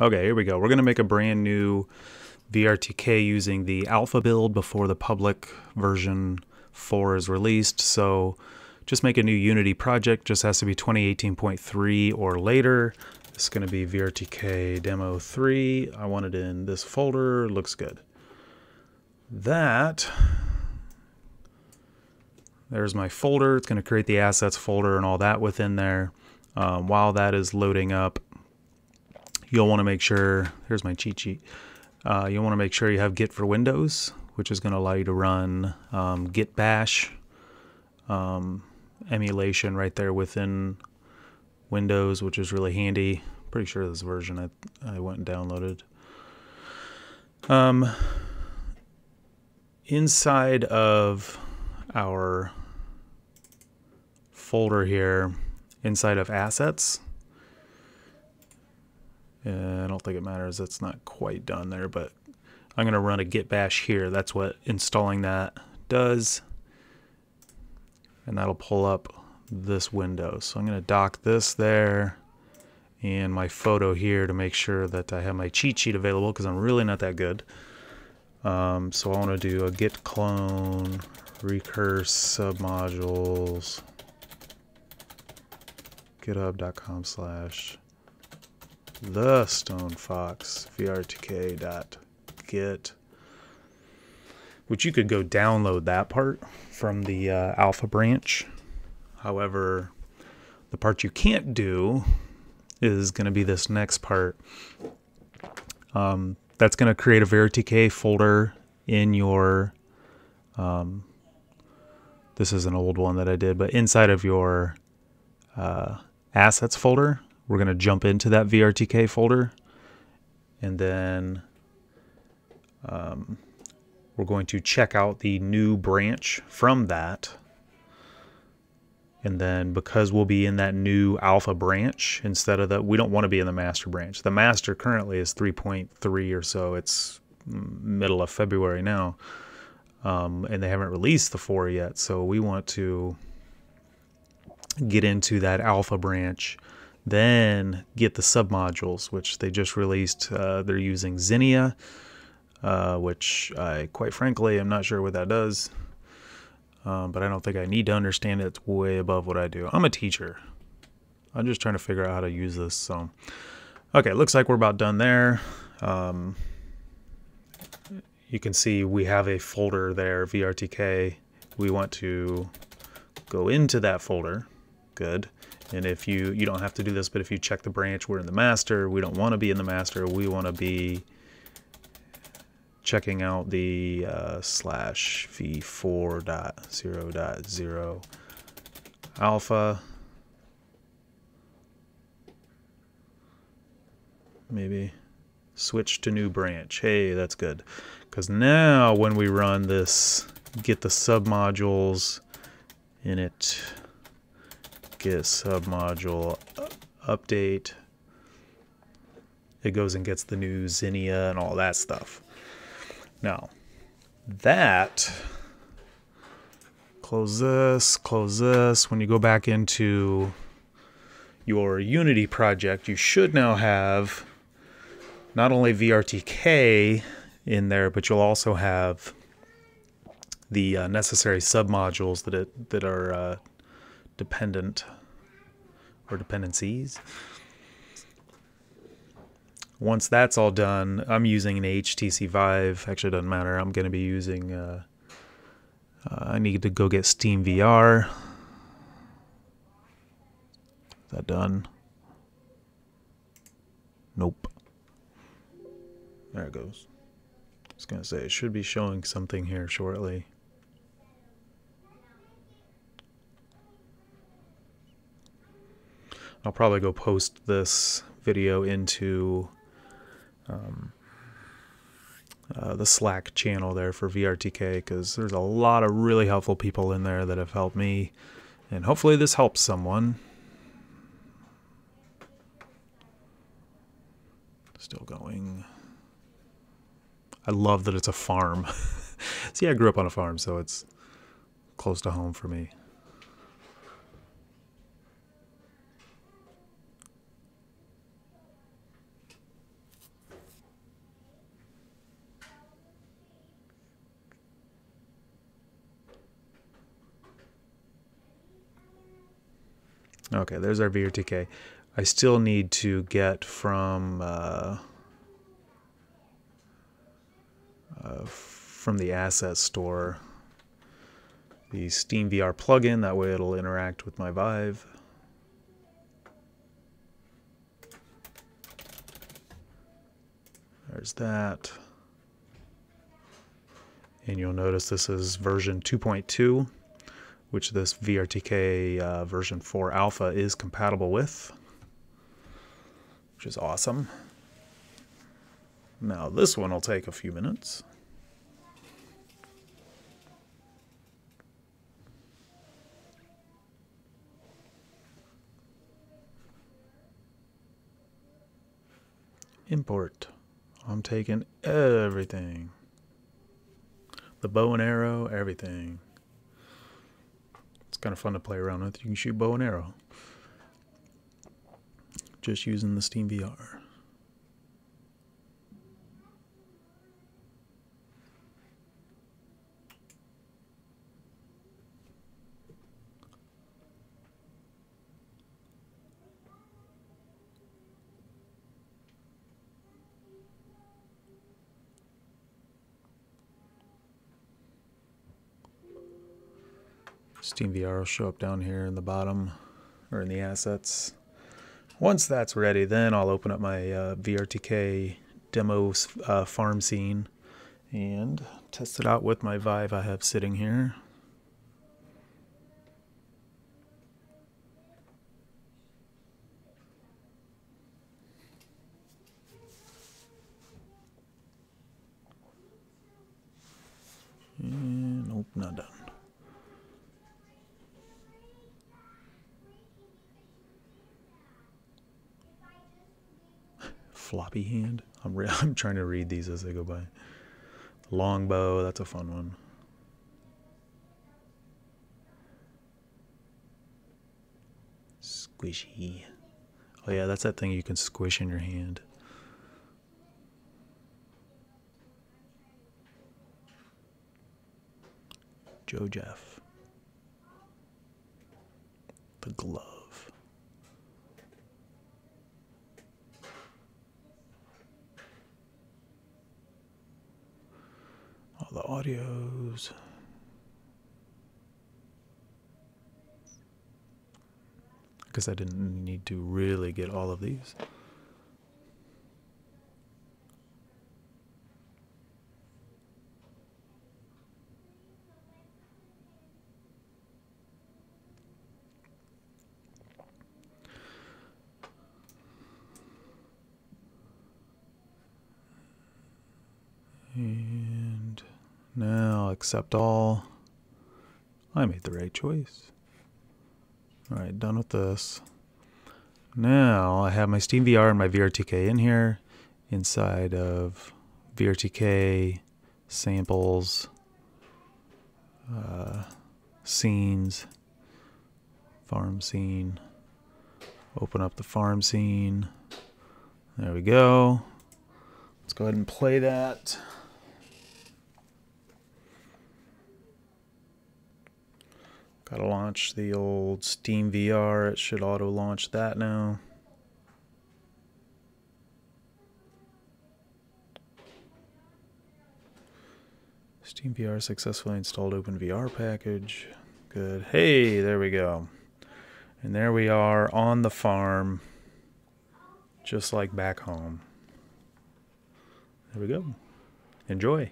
Okay, here we go. We're going to make a brand new VRTK using the alpha build before the public version 4 is released. So just make a new Unity project. Just has to be 2018.3 or later. It's going to be VRTK demo 3. I want it in this folder. Looks good. That there's my folder. It's going to create the assets folder and all that within there. Um, while that is loading up, you'll want to make sure, here's my cheat sheet. Uh, you'll want to make sure you have Git for Windows, which is going to allow you to run um, Git Bash um, emulation right there within Windows, which is really handy. Pretty sure this version I, I went and downloaded. Um, inside of our folder here, inside of assets, I don't think it matters. It's not quite done there, but I'm going to run a git bash here. That's what installing that does. And that'll pull up this window. So I'm going to dock this there and my photo here to make sure that I have my cheat sheet available because I'm really not that good. Um, so I want to do a git clone recurse submodules github.com slash the Stone Fox vrtk.git, which you could go download that part from the uh, alpha branch. However, the part you can't do is going to be this next part. Um, that's going to create a VRTK folder in your. Um, this is an old one that I did, but inside of your uh, assets folder, we're going to jump into that VRTK folder and then um, we're going to check out the new branch from that. And then because we'll be in that new alpha branch instead of that, we don't want to be in the master branch. The master currently is 3.3 or so. It's middle of February now. Um, and they haven't released the 4 yet. So we want to get into that alpha branch then get the submodules, which they just released. Uh, they're using Zinnia, uh, which I quite frankly am not sure what that does. Um, but I don't think I need to understand it. It's way above what I do. I'm a teacher. I'm just trying to figure out how to use this. So, okay, looks like we're about done there. Um, you can see we have a folder there, VRTK. We want to go into that folder. Good. And if you, you don't have to do this, but if you check the branch, we're in the master. We don't want to be in the master. We want to be checking out the uh, slash v4.0.0 alpha. Maybe switch to new branch. Hey, that's good. Because now when we run this, get the submodules in it git submodule update. It goes and gets the new Zinnia and all that stuff. Now, that, close this, close this. When you go back into your Unity project, you should now have not only VRTK in there, but you'll also have the uh, necessary submodules that it that are uh, dependent or dependencies. Once that's all done, I'm using an HTC Vive. Actually, doesn't matter. I'm going to be using. Uh, uh, I need to go get Steam VR. Is that done? Nope. There it goes. I was going to say, it should be showing something here shortly. I'll probably go post this video into um, uh, the Slack channel there for VRTK because there's a lot of really helpful people in there that have helped me, and hopefully this helps someone. Still going. I love that it's a farm. See, I grew up on a farm, so it's close to home for me. Okay, there's our VRTK. I still need to get from uh, uh, from the asset store the Steam VR plugin. That way it'll interact with my Vive. There's that. And you'll notice this is version 2.2, which this VRTK uh, version 4 alpha is compatible with, which is awesome. Now this one will take a few minutes. Import. I'm taking everything. The bow and arrow, everything. Kind of fun to play around with. You can shoot bow and arrow. Just using the Steam VR. Steam VR will show up down here in the bottom or in the assets. Once that's ready, then I'll open up my uh, VRTK demo uh, farm scene and test it out with my Vive I have sitting here. Floppy hand. I'm re- I'm trying to read these as they go by. Longbow, that's a fun one. Squishy. Oh yeah, that's that thing you can squish in your hand. Joe Jeff. The glove. the audios. Because I didn't need to really get all of these. Now accept all. I made the right choice. Alright, done with this. Now I have my Steam VR and my VRTK in here inside of VRTK samples, uh, scenes, farm scene. Open up the farm scene. There we go. Let's go ahead and play that. Gotta launch the old Steam VR. It should auto launch that now. Steam VR successfully installed OpenVR package. Good. Hey, there we go. And there we are on the farm, just like back home. There we go. Enjoy.